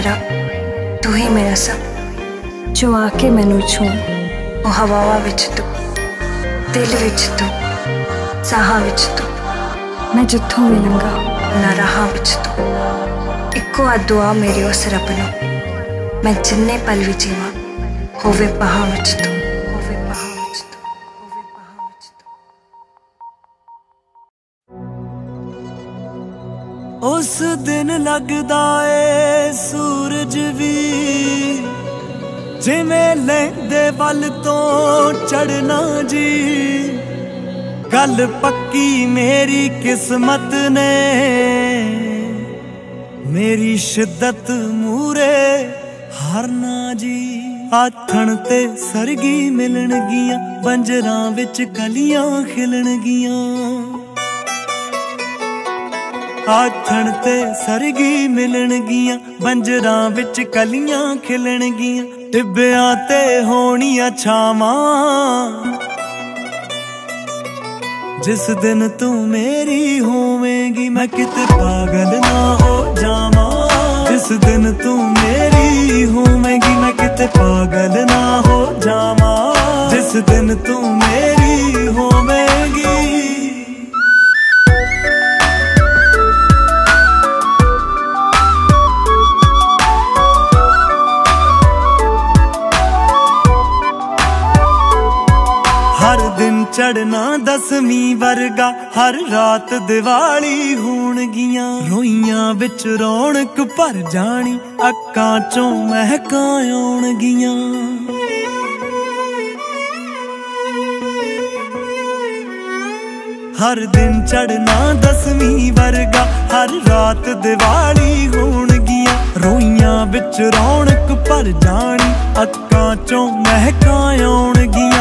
ਪਹਿਰਾ ਤੂੰ ਹੀ ਮੇਰਾ ਸਭ ਜੋ ਆ ਕੇ ਮੈਨੂੰ ਛੂ ਉਹ ਹਵਾਵਾਂ ਵਿੱਚ ਤੂੰ ਦਿਲ ਵਿੱਚ ਤੂੰ ਸਾਹਾਂ ਵਿੱਚ ਤੂੰ ਮੈਂ ਜਿੱਥੋਂ ਵੀ ਲੰਘਾ ਨਾ ਰਾਹਾਂ ਵਿੱਚ ਤੂੰ ਇੱਕੋ ਆ ਦੁਆ ਮੇਰੀ ਉਸ ਰੱਬ ਨੂੰ ਮੈਂ ਜਿੰਨੇ ਪਲ ਵੀ ਜੀਵਾਂ ਹੋਵੇ ਪਹਾਂ ਵਿੱਚ ਤੂੰ ਉਸ ਦਿਨ ਲੱਗਦਾ ਏ ਸੂਰਜ ਵੀ। ਜਿਵੇਂ ਲੈਂਦੇ ਵੱਲ ਤੋਂ ਚੜਨਾ ਜੀ। ਗੱਲ ਪੱਕੀ ਮੇਰੀ ਕਿਸਮਤ ਨੇ। ਮੇਰੀ ਸ਼ਿੱਦਤ ਮੂਰੇ ਹਰਨਾ ਜੀ। ਆਥਣ ਤੇ ਸਰਗੀ ਮਿਲਣਗੀਆਂ, ਬੰਜਰਾਂ ਵਿੱਚ ਕਲੀਆਂ ਖਿਲਣਗੀਆਂ। ਆਥਣ ਤੇ ਸਰਗੀ ਮਿਲਣਗੀਆਂ, ਬੰਜਰਾਂ ਵਿੱਚ ਕਲੀਆਂ ਖਿਲਣਗੀਆਂ, ਟਿੱਬਿਆਂ ਤੇ ਹੋਣੀਆਂ ਛਾਵਾਂ। ਜਿਸ ਦਿਨ ਤੂੰ ਮੇਰੀ ਹੋਵੇਂਗੀ, ਮੈਂ ਕਿਤੇ ਪਾਗਲ ਨਾ ਹੋ ਜਾਵਾਂ। ਜਿਸ ਦਿਨ ਤੂੰ ਮੇਰੀ ਹੋਵੇਂਗੀ, ਮੈਂ ਕਿਤੇ ਪਾਗਲ ਨਾ ਹੋ ਜਾਵਾਂ। ਜਿਸ ਦਿਨ ਤੂੰ ਮੇਰੀ ਹੋਵੇਂਗੀ। ਚੜਨਾ ਦਸਵੀਂ ਵਰਗਾ ਹਰ ਰਾਤ ਦੀਵਾਲੀ ਹੋਣਗੀਆਂ। ਰੋਈਆਂ ਵਿੱਚ ਰੌਣਕ ਭਰ ਜਾਣੀ, ਅੱਖਾਂ ਚੋਂ ਮਹਿਕਾਂ ਆਉਣਗੀਆਂ। ਹਰ ਦਿਨ ਚੜਨਾ ਦਸਵੀਂ ਵਰਗਾ ਹਰ ਰਾਤ ਦੀਵਾਲੀ ਹੋਣਗੀਆਂ। ਰੋਈਆਂ ਵਿੱਚ ਰੌਣਕ ਭਰ ਜਾਣੀ, ਅੱਖਾਂ ਚੋਂ ਮਹਿਕਾਂ ਆਉਣਗੀਆਂ।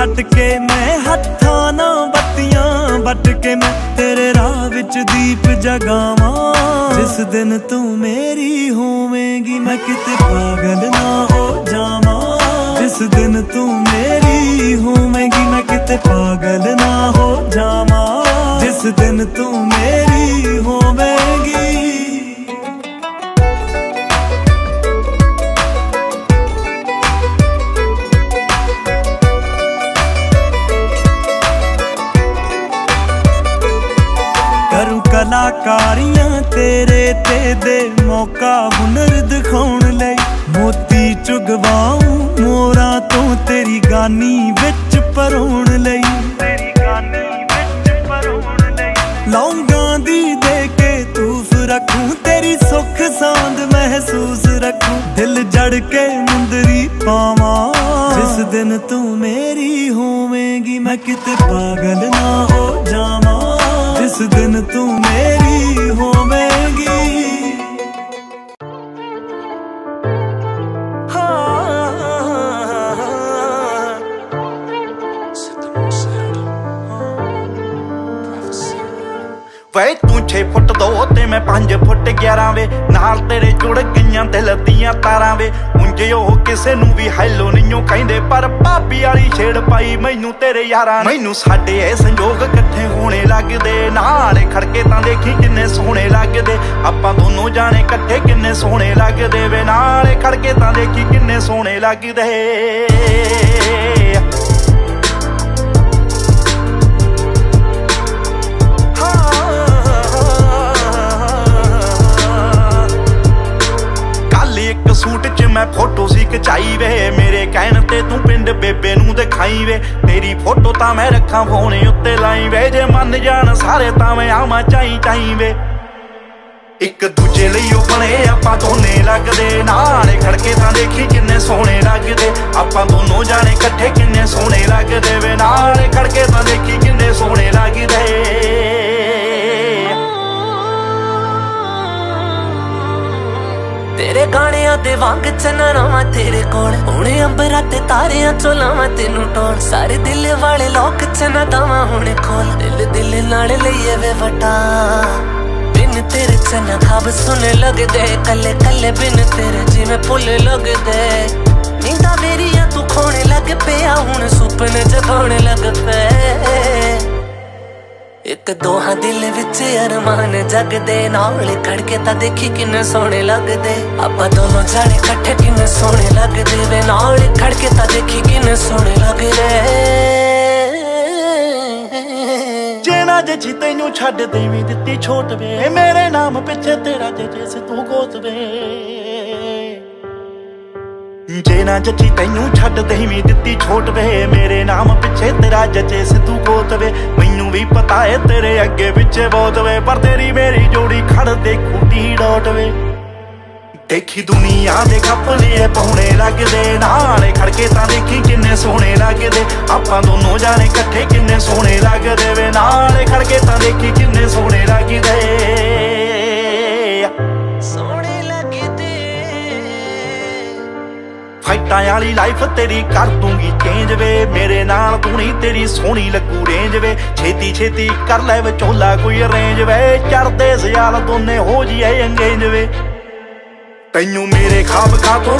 ਛੱਡ ਕੇ ਮੈਂ ਹੱਥਾਂ ਨਾਲ ਬੱਤੀਆਂ ਵੱਟ ਕੇ ਮੈਂ ਤੇਰੇ ਰਾਹ ਵਿੱਚ ਦੀਪ ਜਗਾਵਾਂ। ਜਿਸ ਦਿਨ ਤੂੰ ਮੇਰੀ ਹੋਵੇਂਗੀ, ਮੈਂ ਕਿਤੇ ਪਾਗਲ ਨਾ ਹੋ ਜਾਵਾਂ। ਜਿਸ ਦਿਨ ਤੂੰ ਮੇਰੀ ਹੋਵੇਂਗੀ, ਮੈਂ ਕਿਤੇ ਪਾਗਲ ਨਾ ਹੋ ਜਾਵਾਂ। ਜਿਸ ਦਿਨ ਤੂੰ ਮੇਰੀ ਹੋਵੇਂਗੀ। ਕਲਾਕਾਰੀਆਂ ਤੇਰੇ ਤੇ ਦੇ ਮੌਕਾ ਹੁਨਰ ਦਿਖਾਉਣ ਲਈ। ਮੋਤੀ ਚੁਗਵਾਉਂ, ਮੋਰਾਂ ਤੋਂ ਤੇਰੀ ਗਾਨੀ ਵਿੱਚ ਪਰੋਣ ਲਈ। ਤੇਰੀ ਗਾਨੀ ਵਿੱਚ ਪਰੋਣ ਲਈ। ਲੌਂਗਾਂ ਦੀ ਦੇ ਕੇ ਤੂਫ ਰੱਖੂੰ, ਤੇਰੀ ਸੁੱਖ ਸਾਂਦ ਮਹਿਸੂਸ ਰੱਖੂੰ। ਦਿਲ ਜੜ ਕੇ ਮੁੰਦਰੀ ਪਾਵਾਂ, ਜਿਸ ਦਿਨ ਤੂੰ ਮੇਰੀ ਹੋਵੇਂਗੀ, ਮੈਂ ਕਿਤੇ ਪਾਗਲ ਨਾ ਹੋ ਜਾਵਾਂ। ਜਿਸ ਦਿਨ ਤੂੰ ਮੇਰੀ ਹੋਵੇਂਗੀ। ਹਾਂ ਵੇ ਤੂੰ 6 ਫੁੱਟ 2 ਤੇ ਮੈਂ 5 ਫੁੱਟ 11 ਵੇ, ਨਾਲ ਤੇਰੇ ਜੁੜ ਗਈਆਂ ਦਿਲ ਤਾਰਾਂ ਵੇ। ਉਂਝ ਉਹ ਕਿਸੇ ਨੂੰ ਵੀ ਹੈਲੋ ਨਹੀਂਓ ਕਹਿੰਦੇ। ਪਰ ਭਾਬੀ ਵਾਲੀ ਛੇੜ ਪਾਈ ਮੈਨੂੰ ਤੇਰੇ ਯਾਰਾਂ ਮੈਨੂੰ ਸਾਡੇ ਇਹ ਸੰਜੋਗ ਇਕੱਠੇ ਹੋਣੇ ਲੱਗਦੇ। ਨਾਲੇ ਖੜਕੇ ਤਾਂ ਦੇਖੀ ਕਿੰਨੇ ਸੋਹਣੇ ਲੱਗਦੇ। ਆਪਾਂ ਦੋਨੋਂ ਜਾਣੇ ਇਕੱਠੇ ਕਿੰਨੇ ਸੋਹਣੇ ਲੱਗਦੇ ਵੇ। ਨਾਲੇ ਖੜਕੇ ਤਾਂ ਦੇਖੀ ਕਿੰਨੇ ਸੋਹਣੇ ਲੱਗਦੇ। ਦਿਖਾਈ ਵੇ ਤੇਰੀ ਫੋਟੋ ਤਾਂ ਮੈਂ ਰੱਖਾਂ, ਫੋਨ ਉੱਤੇ ਲਾਈ ਵੇ ਜੇ ਮੰਨ ਜਾਣ ਸਾਰੇ ਤਾਂ ਮੈਂ ਆਵਾਂ ਚਾਈ ਚਾਈ ਵੇ ਇੱਕ ਦੂਜੇ ਲਈ ਉਹ ਬਣੇ, ਆਪਾਂ ਦੋਨੇ ਲੱਗਦੇ। ਨਾਲੇ ਖੜਕੇ ਤਾਂ ਦੇਖੀ ਕਿੰਨੇ ਸੋਹਣੇ ਲੱਗਦੇ। ਆਪਾਂ ਦੋਨੋਂ ਜਾਣੇ ਇਕੱਠੇ ਕਿੰਨੇ ਸੋਹਣੇ ਲੱਗਦੇ ਵੇ। ਨਾਲੇ ਤੇਰੇ ਗਾਣਿਆਂ ਦੇ ਵਾਂਗ ਚੰਨਣਾ ਤੇਰੇ ਕੋਲ। ਹੁਣੇ ਅੰਬਰਾਂ ਤੇ ਤਾਰਿਆਂ ਚੋਂ ਲਾਵਾਂ ਤੈਨੂੰ ਟੋਲ। ਸਾਰੇ ਦਿਲ ਵਾਲੇ ਲੋਕ ਚੰਨਾ ਦਵਾਂ ਹੁਣੇ ਖੋਲ। ਦਿਲ ਦਿਲ ਨਾਲ ਲਈਏ ਵੇ ਵਟਾ। ਬਿਨ ਤੇਰੇ ਚੰਨਾ ਖਾਬ ਸੁਣੇ ਲੱਗਦੇ, ਕੱਲੇ ਕੱਲੇ ਬਿਨ ਤੇਰੇ ਜਿਵੇਂ ਫੁੱਲ ਲੱਗਦੇ। ਨੀਂਦਾਂ ਮੇਰੀਆਂ ਤੂੰ ਖੋਣ ਲੱਗ ਪਿਆ, ਹੁਣ ਸੁਪਨੇ ਜਗਾਉਣ ਲੱਗ ਇੱਕ ਦੋਹਾਂ ਦਿਲ ਵਿੱਚ ਅਰਮਾਨ ਜਗਦੇ, ਨਾਲ ਖੜਕੇ ਤਾਂ ਦੇਖੀ ਕਿੰਨੇ ਸੋਹਣੇ ਲੱਗਦੇ। ਆਪਾਂ ਦੋਨੋਂ ਜਾਣੇ ਇਕੱਠੇ ਕਿੰਨੇ ਸੋਹਣੇ ਲੱਗਦੇ ਵੇ, ਨਾਲ ਖੜਕੇ ਤਾਂ ਦੇਖੀ ਕਿੰਨੇ ਸੋਹਣੇ ਲੱਗਦੇ। ਜੇ ਨਾ ਜੇ ਤੈਨੂੰ ਛੱਡ ਦੇਵੀਂ ਦਿੱਤੀ ਛੋਟ ਵੇ ਮੇਰੇ ਨਾਮ ਪਿੱਛੇ ਤੇਰਾ ਜੇ ਜਿਸ ਤੂੰ ਗੋਤ ਵੇ। ਜੇ ਨਾ ਜੱਜੀ ਤੈਨੂੰ ਛੱਡ ਦੇਵੀਂ ਦਿੱਤੀ ਛੋਟ ਵੇ ਮੇਰੇ ਨਾਮ ਪਿੱਛੇ ਤੇਰਾ ਜੱਜੇ ਸਿੱਧੂ ਗੋਤਵੇ ਮੈਨੂੰ ਵੀ ਪਤਾ ਏ ਤੇਰੇ ਅੱਗੇ ਪਿੱਛੇ ਬਹੁਤ ਵੇ, ਪਰ ਤੇਰੀ ਮੇਰੀ ਜੋੜੀ ਖੜਦੇ ਖੂਟੀ ਡੋਟ ਵੇ। ਦੇਖੀ ਦੁਨੀਆ ਦੇ ਖੱਪਲੇ ਪਾਉਣੇ ਲੱਗਦੇ, ਨਾਲੇ ਖੜਕੇ ਤਾਂ ਦੇਖੀ ਕਿੰਨੇ ਸੋਹਣੇ ਲੱਗਦੇ। ਆਪਾਂ ਦੋਨੋਂ ਜਾਣੇ ਇਕੱਠੇ ਕਿੰਨੇ ਸੋਹਣੇ ਲੱਗਦੇ ਵੇ, ਨਾਲੇ ਖੜਕੇ ਤਾਂ ਦੇਖੀ ਕਿੰਨੇ ਸੋਹਣੇ ਲੱਗਦੇ। ਫਾਈਟਾਂ ਵਾਲੀ ਲਾਈਫ ਤੇਰੀ ਕਰ ਦੂੰਗੀ ਚੇਂਜ ਵੇ। ਮੇਰੇ ਨਾਲ ਤੂੰ ਤੇਰੀ ਸੋਹਣੀ ਲੱਗੂ ਰੇਂਜ ਵੇ। ਛੇਤੀ ਛੇਤੀ ਕਰ ਲੈ ਵਿਚੋਲਾ ਕੋਈ ਰੇਂਜ ਵੇ। ਚੜਦੇ ਸਿਆਲ ਦੋਨੇ ਹੋ ਜੀਏ ਅੰਗੇਜ ਵੇ। ਤੈਨੂੰ ਮੇਰੇ ਖਾਬ ਖਾ ਤੋਂ